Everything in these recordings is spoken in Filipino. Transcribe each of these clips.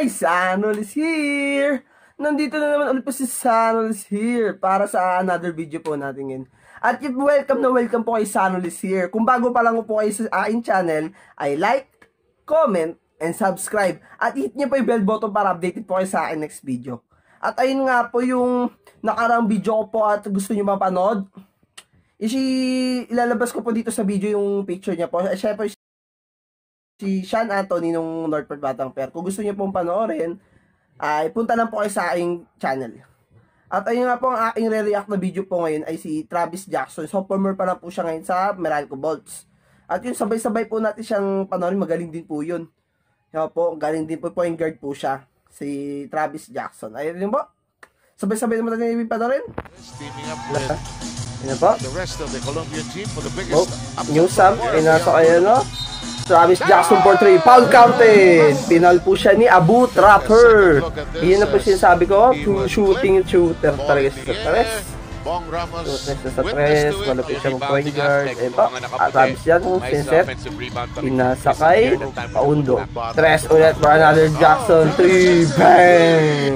guys! Sanol is here! Nandito na naman ulit po si Sanol is here para sa another video po natin ngayon. At welcome na welcome po kay Sanol is here. Kung bago pa lang po kayo sa aking channel, ay like, comment, and subscribe. At hit niyo po yung bell button para updated po kayo sa akin next video. At ayun nga po yung nakarang video ko po at gusto niyo mapanood. Isi, ilalabas ko po dito sa video yung picture niya po. Siyempre, si Sean Anthony nung Northport Batang Fair. Kung gusto niyo pong panoorin, ay punta lang po kayo sa aking channel. At ayun nga po ang aking re-react na video po ngayon ay si Travis Jackson. Sophomore pa lang po siya ngayon sa Meralco Bolts. At yun, sabay-sabay po natin siyang panoorin. Magaling din po yun. Yan po, galing din po point guard po siya. Si Travis Jackson. Ayun yun po. Sabay-sabay naman natin yung panoorin. Teaming up with Yan po. the rest of the Colombian team for the biggest Oh, upset New Sam, of the war. ay nasa kayo, no? Travis Jackson for 3, foul counted! Pinal po siya ni Abu Trapper. Iyan na po sinasabi ko, shooting shooter talaga in sa the air. tres. Bong Ramos Shooter sa it. malapit siya mag point guard. pa, mga at. Pinasakay, Second year ng time paundo. to Tres ulit for another Jackson, 3, bang!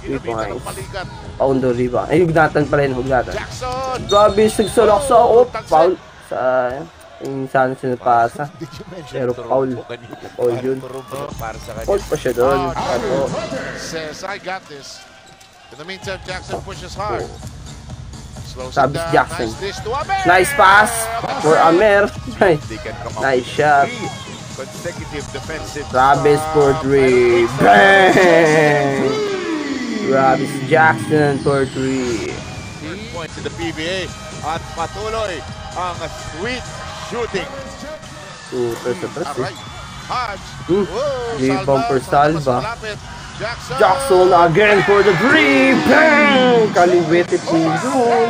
Three points. Paundo rebound. Ay, hugnatan pa rin, hugnatan. Grabe, nagsulok sa, oh, foul. Sa, yung sana sinapasa. Did you mention Pero kanina. Foul yun. Turumpo para sa kanya. Foul pa siya doon. Oh, Ako. says, I got this. In the meantime, Jackson pushes hard. Down. Jackson. Nice pass for Amer. Nice. Shot. Consecutive defensive Travis for three. Bang! Travis Jackson for three. Points in the PBA at patuloy ang sweet shooting. Super sa tres eh. Hodge. Rebound for Mas Salva. Jackson. Jackson again for the three. Bang! Kaliwete po yun.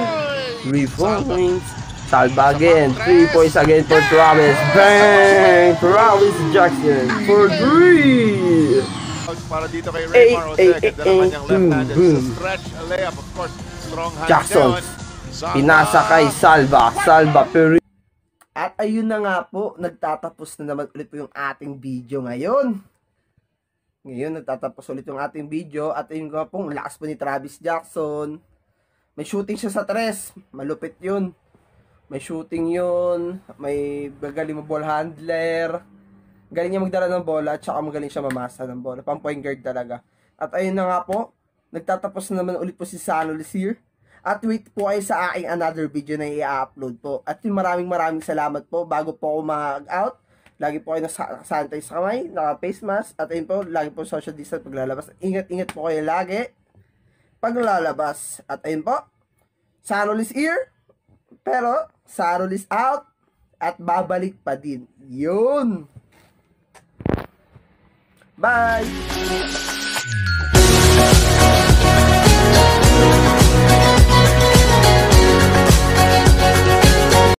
Three points. Salva again. Three points again for Travis. Bang! Travis Jackson for three. Para dito kay Jose. eight, Ganda naman yung left-handed boom. sa stretch layup. Of course, strong hand Jackson. Pinasa kay Salva. Salva Peri. Ayun na nga po, nagtatapos na naman ulit po yung ating video ngayon. Ngayon, nagtatapos ulit yung ating video. At ayun nga po, ang lakas po ni Travis Jackson. May shooting siya sa tres. Malupit yun. May shooting yun. May magaling mo ball handler. Galing niya magdala ng bola at saka magaling siya mamasa ng bola. Pang point guard talaga. At ayun na nga po, nagtatapos na naman ulit po si Sano here. At wait po kayo sa aking another video na i-upload po. At maraming maraming salamat po bago po ako mag-out. Lagi po kayo nakasanitize sa kamay, naka-face mask. At ayun po, lagi po social distance paglalabas. Ingat-ingat po kayo lagi paglalabas. At ayun po, Sarol is here. Pero, Sarol out. At babalik pa din. Yun! Bye!